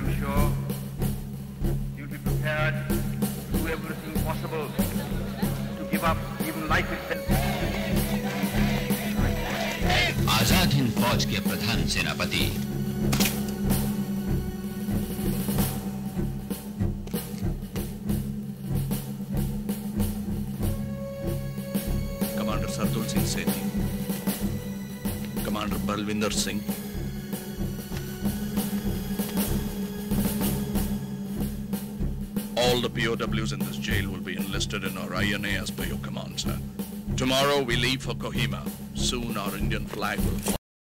I'm sure you'll be prepared to do everything possible to give up even life itself. Azad Hind फौज के प्रधान सेनापति commander Sardul Singh Sethi commander Balwinder Singh All the POWs in this jail will be enlisted in our INA as per your command, sir. Tomorrow we leave for Kohima. Soon our Indian flag will fly.